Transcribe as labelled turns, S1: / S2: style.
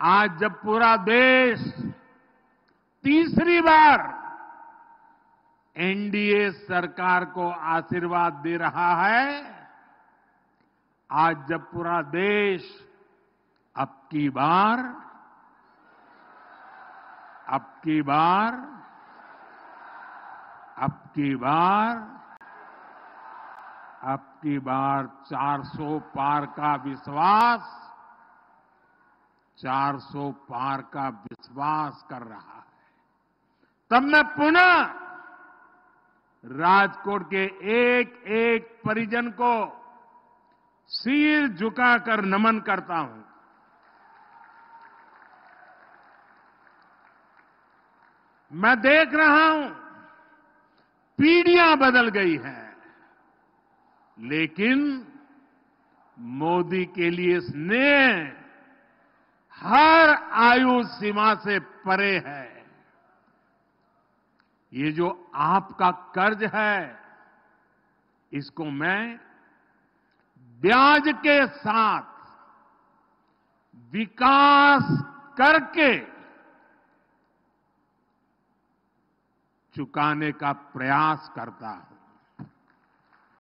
S1: आज जब पूरा देश तीसरी बार एनडीए सरकार को आशीर्वाद दे रहा है, आज जब पूरा देश अब की बार, अब की बार, अब की बार, अब की बार 400 पार का विश्वास 400 पार का विश्वास कर रहा है। तब मैं पुनः राजकोट के एक एक परिजन को सिर झुकाकर नमन करता हूँ। मैं देख रहा हूँ, पीढ़ियाँ बदल गई हैं, लेकिन मोदी के लिए स्नेह हर आयु सीमा से परे है। ये जो आपका कर्ज है, इसको मैं ब्याज के साथ विकास करके चुकाने का प्रयास करता हूँ।